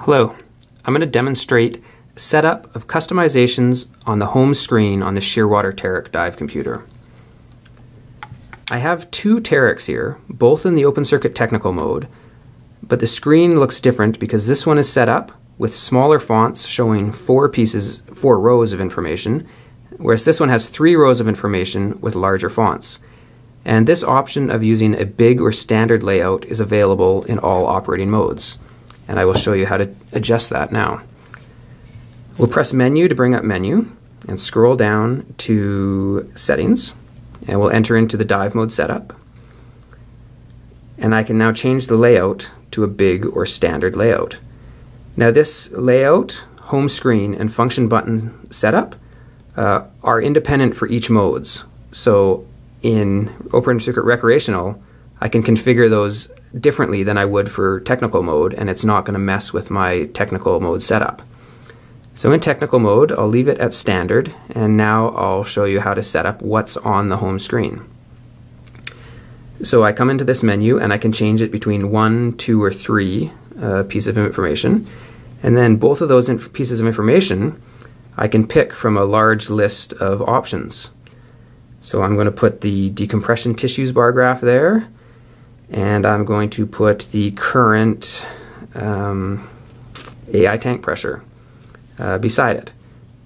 Hello, I'm going to demonstrate setup of customizations on the home screen on the Shearwater Teric Dive computer. I have two Terics here, both in the open circuit technical mode, but the screen looks different because this one is set up with smaller fonts showing four pieces, four rows of information, whereas this one has three rows of information with larger fonts. And this option of using a big or standard layout is available in all operating modes. And I will show you how to adjust that now. We'll press menu to bring up menu and scroll down to settings and we'll enter into the dive mode setup. And I can now change the layout to a big or standard layout. Now this layout, home screen, and function button setup uh, are independent for each modes. So in Open Circuit Recreational, I can configure those differently than I would for technical mode, and it's not going to mess with my technical mode setup. So in technical mode, I'll leave it at standard, and now I'll show you how to set up what's on the home screen. So I come into this menu and I can change it between one, two, or three uh, pieces of information. And then both of those pieces of information I can pick from a large list of options. So I'm going to put the decompression tissues bar graph there, and I'm going to put the current um, AI tank pressure uh, beside it.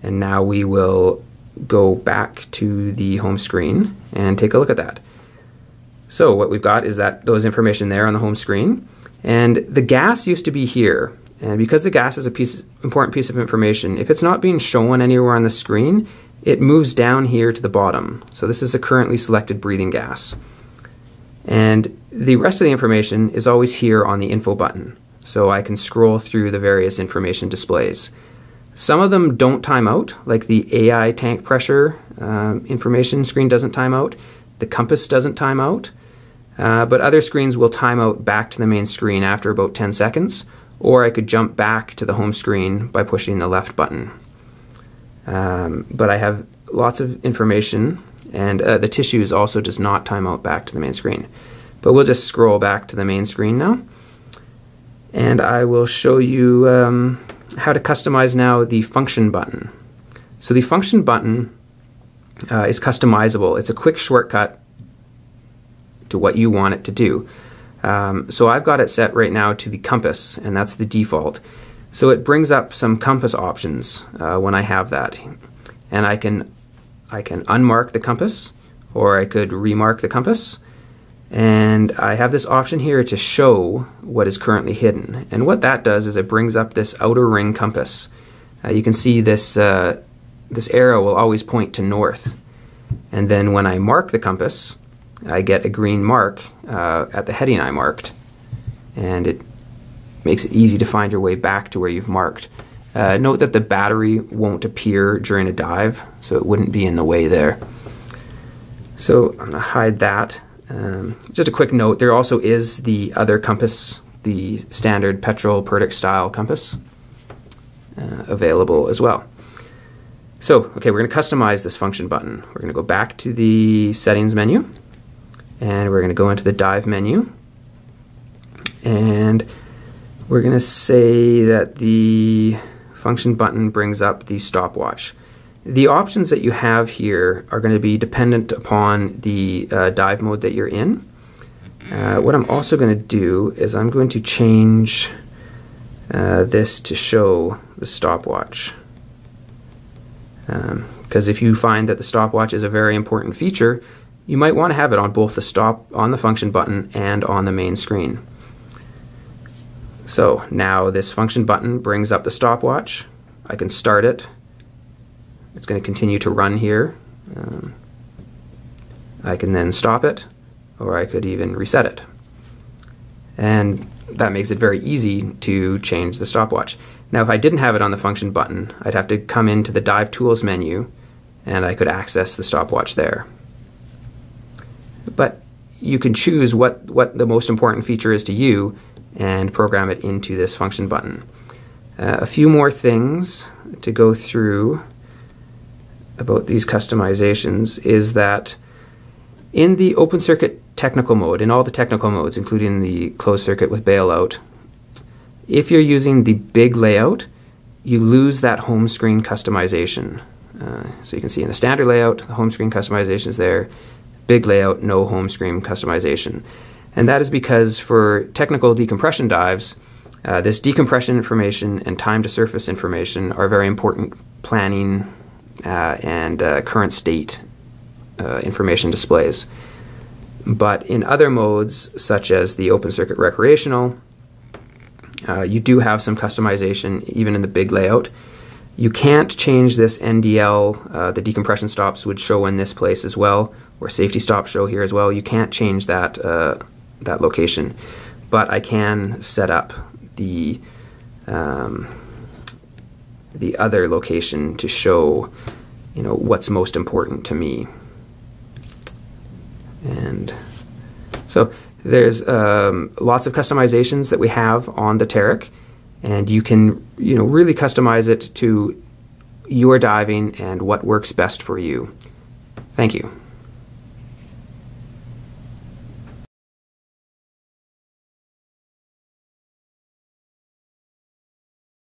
And now we will go back to the home screen and take a look at that. So what we've got is that those information there on the home screen. And the gas used to be here. And because the gas is a piece, important piece of information, if it's not being shown anywhere on the screen, it moves down here to the bottom. So this is a currently selected breathing gas. And the rest of the information is always here on the info button. So I can scroll through the various information displays. Some of them don't time out, like the AI tank pressure um, information screen doesn't time out. The compass doesn't time out. Uh, but other screens will time out back to the main screen after about 10 seconds, or I could jump back to the home screen by pushing the left button. Um, but I have lots of information, and uh, the tissues also does not time out back to the main screen. But we'll just scroll back to the main screen now, and I will show you um, how to customize now the function button. So the function button uh, is customizable. It's a quick shortcut to what you want it to do. Um, so I've got it set right now to the compass, and that's the default. So it brings up some compass options uh, when I have that, and I can I can unmark the compass, or I could remark the compass. And I have this option here to show what is currently hidden. And what that does is it brings up this outer ring compass. Uh, you can see this, uh, this arrow will always point to north. And then when I mark the compass, I get a green mark uh, at the heading I marked. And it makes it easy to find your way back to where you've marked. Uh, note that the battery won't appear during a dive, so it wouldn't be in the way there. So I'm going to hide that. Um, just a quick note, there also is the other compass, the standard Petrel Perdix style compass uh, available as well. So, okay, we're going to customize this function button. We're going to go back to the settings menu and we're going to go into the dive menu and we're going to say that the function button brings up the stopwatch. The options that you have here are going to be dependent upon the uh, dive mode that you're in. Uh, what I'm also going to do is I'm going to change uh, this to show the stopwatch. Because um, if you find that the stopwatch is a very important feature, you might want to have it on both the stop on the function button and on the main screen. So now this function button brings up the stopwatch. I can start it it's going to continue to run here. Um, I can then stop it, or I could even reset it. And that makes it very easy to change the stopwatch. Now, if I didn't have it on the function button, I'd have to come into the Dive Tools menu and I could access the stopwatch there. But you can choose what, what the most important feature is to you and program it into this function button. Uh, a few more things to go through about these customizations is that in the open circuit technical mode, in all the technical modes, including the closed circuit with bailout, If you're using the big layout, you lose that home screen customization. Uh, so you can see in the standard layout, the home screen customization is there. Big layout, no home screen customization. And that is because for technical decompression dives, uh, this decompression information and time to surface information are very important planning uh, and uh, current state uh, information displays. But in other modes, such as the open circuit recreational, uh, you do have some customization even in the big layout. You can't change this NDL, uh, the decompression stops would show in this place as well, or safety stops show here as well. You can't change that, that location, but I can set up the, um, the other location to show you know, what's most important to me. And so there's um, lots of customizations that we have on the Teric, and you can you know really customize it to your diving and what works best for you. Thank you.